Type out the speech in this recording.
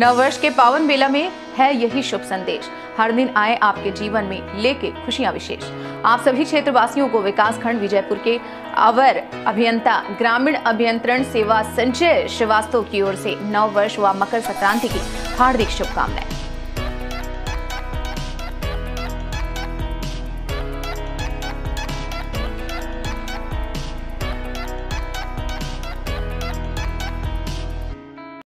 नव वर्ष के पावन बेला में है यही शुभ संदेश। हर दिन आए आपके जीवन में लेके खुशियाँ विशेष। आप सभी क्षेत्रवासियों को विकास खंड विजयपुर के अवर अभियंता, ग्रामीण अभियंत्रण सेवा संचय श्रीवास्तव की ओर से नव वर्ष व मकर संक्रांति की हार्दिक शुभकामनाएँ।